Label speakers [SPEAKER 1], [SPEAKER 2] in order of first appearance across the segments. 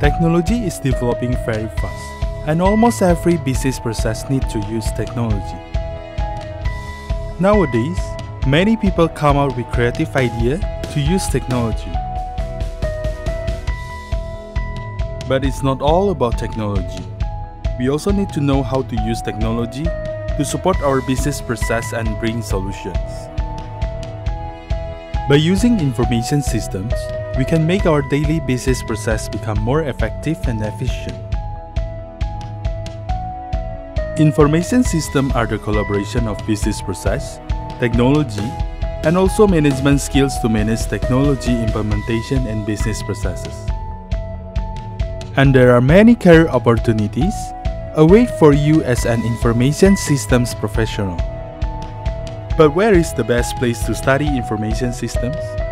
[SPEAKER 1] Technology is developing very fast, and almost every business process needs to use technology. Nowadays, many people come up with creative ideas to use technology. But it's not all about technology. We also need to know how to use technology to support our business process and bring solutions. By using information systems, we can make our daily business process become more effective and efficient. Information systems are the collaboration of business process, technology, and also management skills to manage technology implementation and business processes. And there are many career opportunities await for you as an information systems professional. But where is the best place to study information systems?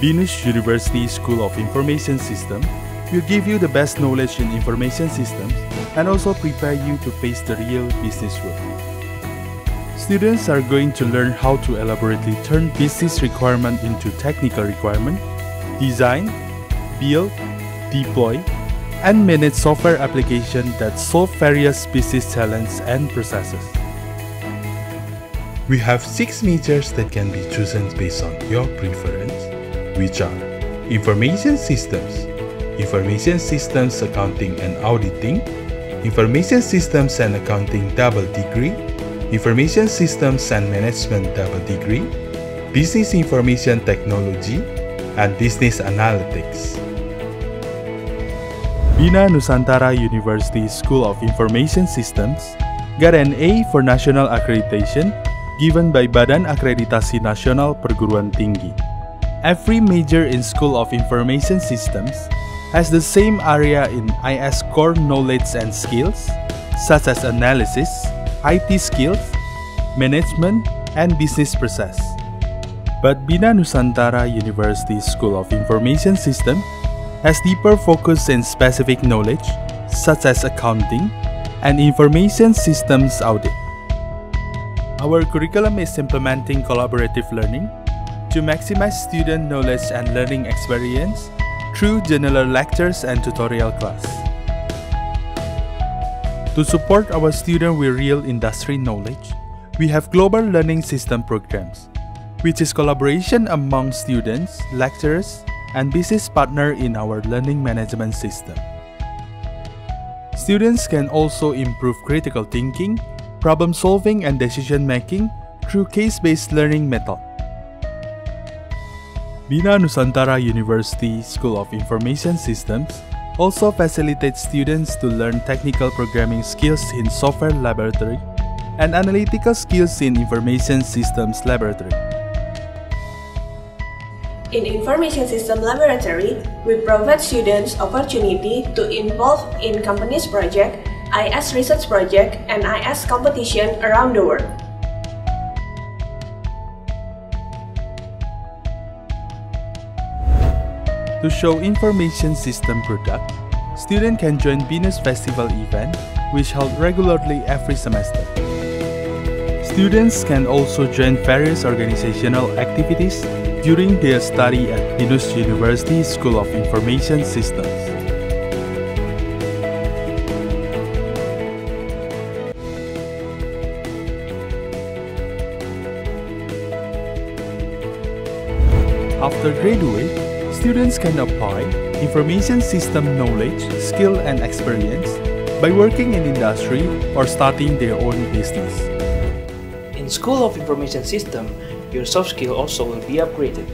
[SPEAKER 1] BINUS University School of Information Systems will give you the best knowledge in information systems and also prepare you to face the real business world. Students are going to learn how to elaborately turn business requirement into technical requirement, design, build, deploy, and manage software applications that solve various business challenges and processes. We have six majors that can be chosen based on your preference, which are Information Systems, Information Systems Accounting and Auditing, Information Systems and Accounting Double Degree, Information Systems and Management Double Degree, Business Information Technology, and Business Analytics. Bina Nusantara University School of Information Systems got an A for national accreditation given by Badan Akreditasi Nasional Perguruan Tinggi. Every major in School of Information Systems has the same area in IS core knowledge and skills, such as analysis, IT skills, management, and business process. But Bina Nusantara University School of Information System has deeper focus in specific knowledge, such as accounting and information systems audit. Our curriculum is implementing collaborative learning to maximize student knowledge and learning experience through general lectures and tutorial class. To support our students with real industry knowledge, we have global learning system programs, which is collaboration among students, lecturers, and business partner in our learning management system. Students can also improve critical thinking, problem solving, and decision making through case-based learning method. Bina Nusantara University School of Information Systems also facilitates students to learn technical programming skills in software laboratory and analytical skills in information systems laboratory.
[SPEAKER 2] In Information System Laboratory, we provide students opportunity to involve in companies project, IS research project, and IS competition around the world.
[SPEAKER 1] To show information system product, student can join BINUS Festival event, which held regularly every semester. Students can also join various organizational activities during their study at BINUS University School of Information Systems. After graduate, students can apply information system knowledge, skill and experience by working in industry or starting their own business.
[SPEAKER 3] In School of Information System, your soft skill also will be upgraded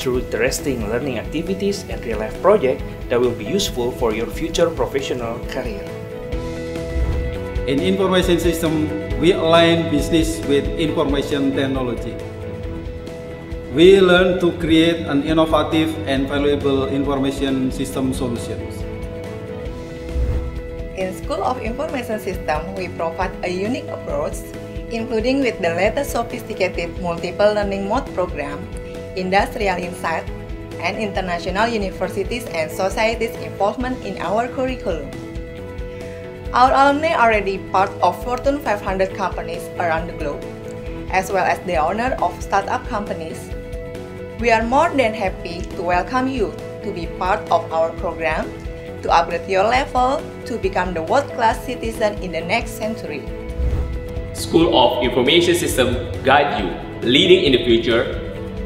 [SPEAKER 3] through interesting learning activities and real-life projects that will be useful for your future professional career.
[SPEAKER 4] In information system, we align business with information technology. We learn to create an innovative and valuable information system solutions.
[SPEAKER 5] In School of Information System, we provide a unique approach, including with the latest sophisticated multiple learning mode program, industrial insight, and international universities and societies' involvement in our curriculum. Our alumni are already part of Fortune 500 companies around the globe, as well as the owner of startup companies. We are more than happy to welcome you to be part of our program to upgrade your level to become the world-class citizen in the next century.
[SPEAKER 6] School of Information System guide you leading in the future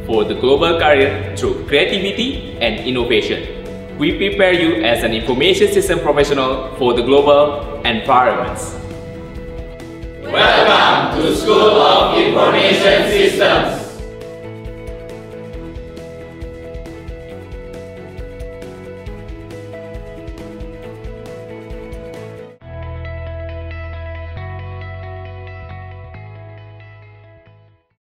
[SPEAKER 6] for the global career through creativity and innovation. We prepare you as an information system professional for the global environments.
[SPEAKER 7] Welcome to School of Information Systems.